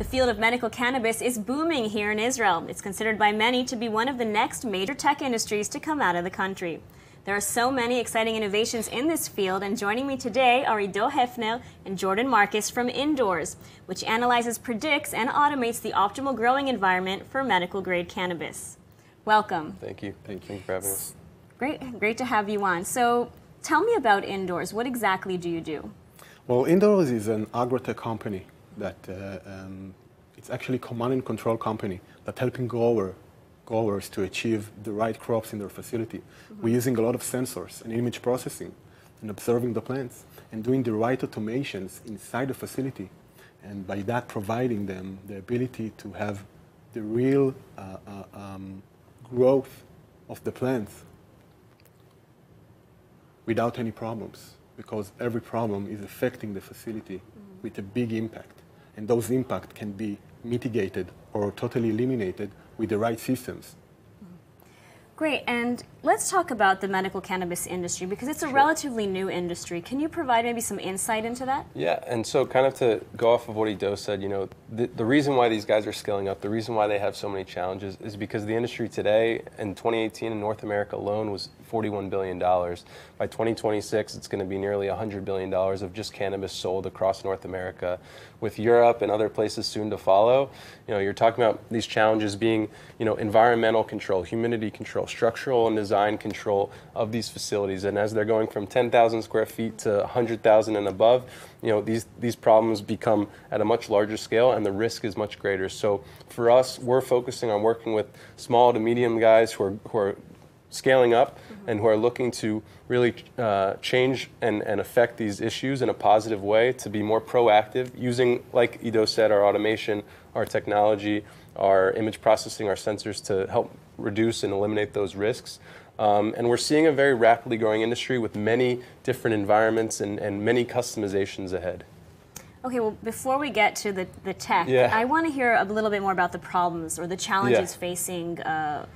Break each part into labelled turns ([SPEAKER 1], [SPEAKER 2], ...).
[SPEAKER 1] The field of medical cannabis is booming here in Israel. It's considered by many to be one of the next major tech industries to come out of the country. There are so many exciting innovations in this field, and joining me today are Ido Hefner and Jordan Markus from Indorz, which analyzes, predicts, and automates the optimal growing environment for medical grade cannabis. Welcome.
[SPEAKER 2] Thank you. Thank you for having us.
[SPEAKER 1] Great, great to have you on. So, tell me about Indorz. What exactly do you do?
[SPEAKER 3] Well, Indorz is an agri-tech company that uh, um, it's actually command and control company that helping grower, growers to achieve the right crops in their facility. Mm-hmm. We're using a lot of sensors and image processing and observing the plants and doing the right automations inside the facility. And by that, providing them the ability to have the real uh, uh, um, growth of the plants without any problems because every problem is affecting the facility mm-hmm. with a big impact. And those impacts can be mitigated or totally eliminated with the right systems.
[SPEAKER 1] Great, and let's talk about the medical cannabis industry because it's a sure. relatively new industry. Can you provide maybe some insight into that?
[SPEAKER 2] Yeah, and so kind of to go off of what Ido said, you know, the, the reason why these guys are scaling up, the reason why they have so many challenges is because the industry today in 2018 in North America alone was $41 billion. By 2026, it's going to be nearly $100 billion of just cannabis sold across North America. With Europe and other places soon to follow, you know, you're talking about these challenges being, you know, environmental control, humidity control, structural and design control of these facilities. And as they're going from 10,000 square feet to 100,000 and above, you know, these, these problems become at a much larger scale and the risk is much greater. So for us, we're focusing on working with small to medium guys who are, who are scaling up mm-hmm. and who are looking to really uh, change and, and affect these issues in a positive way to be more proactive using, like Ido said, our automation, our technology, our image processing, our sensors to help reduce and eliminate those risks. Um, and we're seeing a very rapidly growing industry with many different environments and, and many customizations ahead.
[SPEAKER 1] Okay, well, before we get to the, the tech, yeah. I want to hear a little bit more about the problems or the challenges yeah. facing uh,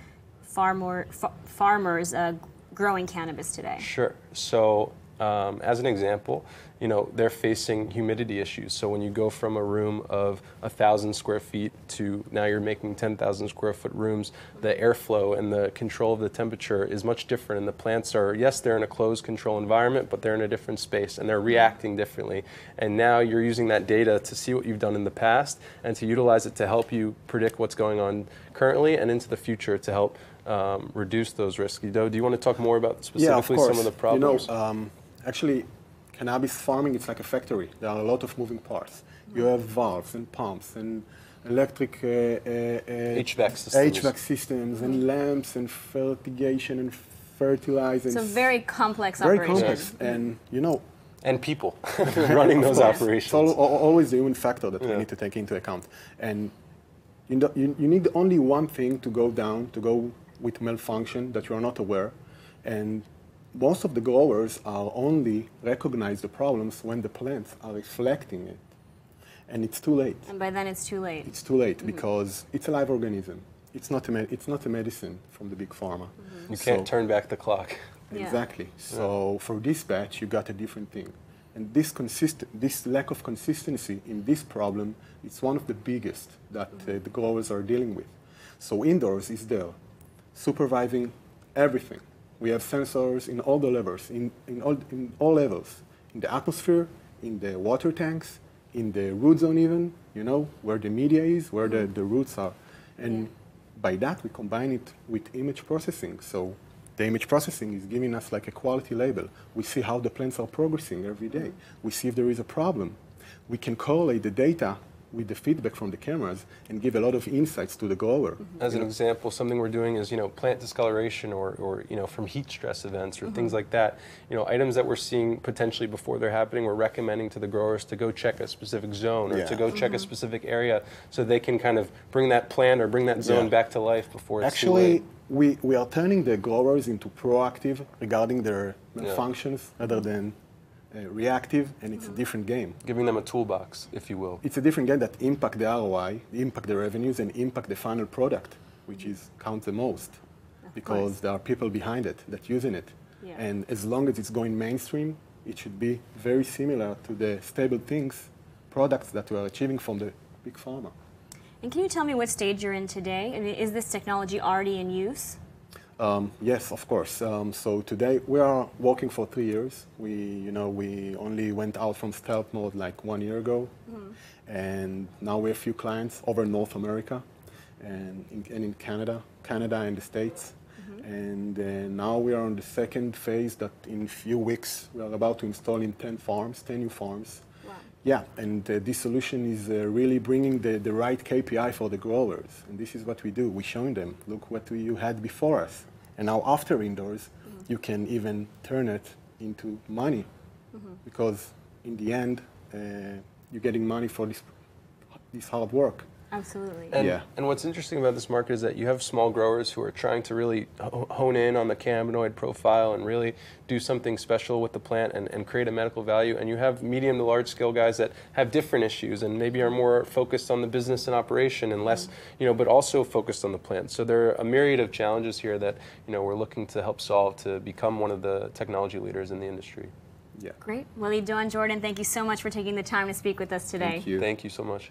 [SPEAKER 1] far more, farmers uh, growing cannabis today.
[SPEAKER 2] Sure. So, um, as an example, you know, they're facing humidity issues. So when you go from a room of a thousand square feet to now you're making 10,000 square foot rooms, the airflow and the control of the temperature is much different. And the plants are, yes, they're in a closed control environment, but they're in a different space and they're reacting differently. And now you're using that data to see what you've done in the past and to utilize it to help you predict what's going on currently and into the future to help um, reduce those risks. Do you want to talk more about specifically
[SPEAKER 3] yeah,
[SPEAKER 2] some of the problems?
[SPEAKER 3] You know, um, actually, cannabis farming is like a factory. There are a lot of moving parts. You have valves and pumps and electric uh, uh,
[SPEAKER 2] HVAC systems,
[SPEAKER 3] HVAC systems and lamps and fertigation and fertilizer.
[SPEAKER 1] So very complex operation.
[SPEAKER 3] very
[SPEAKER 1] operations.
[SPEAKER 3] complex, and you know.
[SPEAKER 2] And people running those operations.
[SPEAKER 3] It's always the human factor that yeah. we need to take into account. And you, you, you need only one thing to go down, to go with malfunction that you are not aware, and most of the growers are only recognize the problems when the plants are reflecting it. And it's too late.
[SPEAKER 1] And by then it's too late.
[SPEAKER 3] It's too late mm -hmm. because it's a live organism. It's not a, it's not a medicine from the big pharma. Mm
[SPEAKER 2] -hmm. You can't so, turn back the clock.
[SPEAKER 3] Exactly. Yeah. So for this batch, you got a different thing. And this, consist this lack of consistency in this problem is one of the biggest that uh, the growers are dealing with. So Indorz is there, supervising everything we have sensors in all the levels, in, in, all, in all levels, in the atmosphere, in the water tanks, in the root zone even, you know, where the media is, where the, the roots are. And yeah. by that, we combine it with image processing. So the image processing is giving us like a quality label. We see how the plants are progressing every day. We see if there is a problem. We can correlate the data with the feedback from the cameras and give a lot of insights to the grower.
[SPEAKER 2] As an know? example, something we're doing is you know plant discoloration or, or you know from heat stress events or mm -hmm. things like that. You know items that we're seeing potentially before they're happening. We're recommending to the growers to go check a specific zone or yeah. to go check mm -hmm. a mm-hmm. specific area so they can kind of bring that plant or bring that zone yeah. back to life before it's
[SPEAKER 3] actually. We, we are turning the growers into proactive regarding their functions yeah. rather than uh, reactive, and it's a different game.
[SPEAKER 2] Giving them a toolbox, if you will.
[SPEAKER 3] It's a different game that impact the ROI, impact the revenues, and impact the final product, which is count the most, because there are people behind it that using it. Yeah. And as long as it's going mainstream, it should be very similar to the stable things products that we are achieving from the big pharma.
[SPEAKER 1] And can you tell me what stage you're in today? I mean, is this technology already in use?
[SPEAKER 3] Um, yes, of course. Um, so today we are working for three years. We, you know, we only went out from stealth mode like one year ago, and now we have a few clients over North America, and in, and in Canada, Canada and the States. And uh, now we are on the second phase that in a few weeks we are about to install in 10 farms, 10 new farms. Yeah, and uh, this solution is uh, really bringing the, the right KPI for the growers. And this is what we do. We're showing them, look what we, you had before us. And now after Indorz, you can even turn it into money. Because in the end, uh, you're getting money for this, this hard work.
[SPEAKER 1] Absolutely.
[SPEAKER 2] And,
[SPEAKER 3] Yeah.
[SPEAKER 2] and what's interesting about this market is that you have small growers who are trying to really hone in on the cannabinoid profile and really do something special with the plant and, and create a medical value. And you have medium to large scale guys that have different issues and maybe are more focused on the business and operation and less, mm-hmm. you know, but also focused on the plant. So there are a myriad of challenges here that, you know, we're looking to help solve to become one of the technology leaders in the industry.
[SPEAKER 3] Yeah.
[SPEAKER 1] Great. Well, Ido and Jordan, thank you so much for taking the time to speak with us today.
[SPEAKER 3] Thank you.
[SPEAKER 2] Thank you so much.